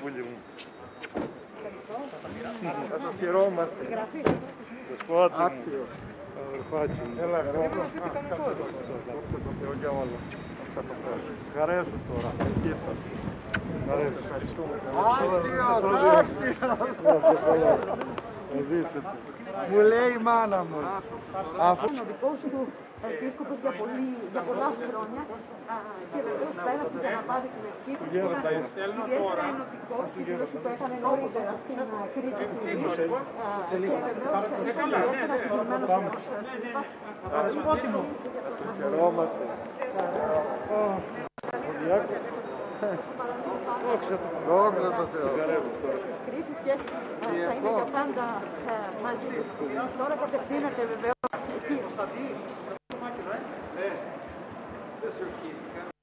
πουλί μου. Θα σας χαιρόμαστε. Δεσπότη μου. Άξιο. Αδερφάκι μου. Έλα, εγώ. Δόξα τω Θεώ για όλα. Δόξα τω Θεώ. Χαρέ σου τώρα. Εκεί σας. Χαρέ σου. Ευχαριστούμε. Άξιος, άξιος. Να ζήσετε. Μου λέει η μάνα μου. Αφού Είναι ο δικός του επίσκοπος για, πολύ, για πολλά χρόνια α, και βεβαίως πέρασε για να πάρει την ευχή του. Γέροντα, Ήταν Ιδιαίτερα ενωτικός στη δήλωση που έκανε νωρίτερα στην α, Κρήτη του Λίου. Και βεβαίως ιδιαίτερα συγκεκριμένος όπως σου είπα. Χαιρόμαστε. Δόξα τω Θεώ. Κρήτης και θα είναι τα πάντα ε, μαζί. Τώρα κατευθύνεται βεβαίως εκεί. Ε. Ε, δεν.